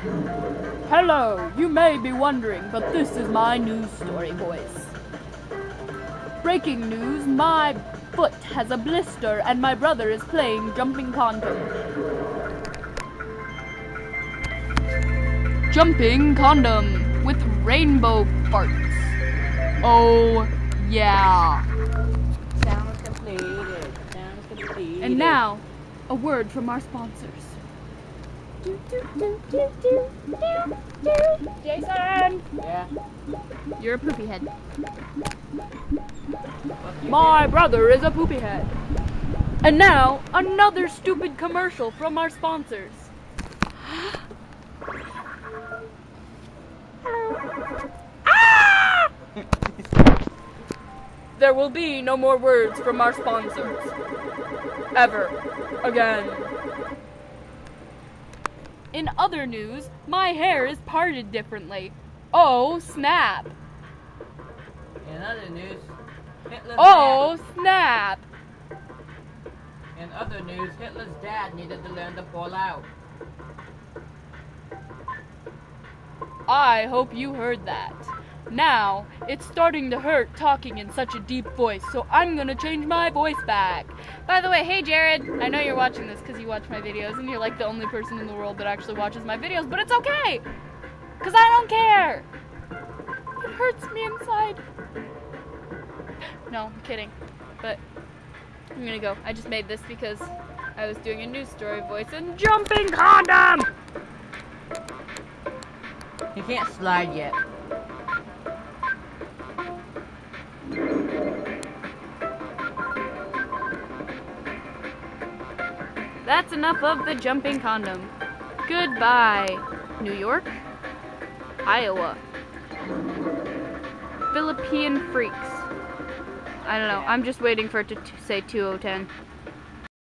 Hello, you may be wondering, but this is my news story voice. Breaking news, my foot has a blister and my brother is playing jumping condom. Jumping condom with rainbow farts. Oh, yeah. Sound completed. Sound completed. And now, a word from our sponsors. Jason! Yeah. You're a poopy head. My brother is a poopy head. And now, another stupid commercial from our sponsors. Ah! There will be no more words from our sponsors. Ever. Again. In other news, my hair is parted differently. Oh, snap. In other news, Hitler's Oh, snap. In other news, Hitler's dad needed to learn to pull out. I hope you heard that. Now, it's starting to hurt talking in such a deep voice, so I'm gonna change my voice back. By the way, hey Jared, I know you're watching this because you watch my videos and you're like the only person in the world that actually watches my videos, but it's okay! Because I don't care! It hurts me inside. No, I'm kidding. But I'm gonna go. I just made this because I was doing a news story voice and jumping condom! He can't slide yet. That's enough of the jumping condom. Goodbye, New York, Iowa, Philippine freaks. I don't know. I'm just waiting for it to say 2010.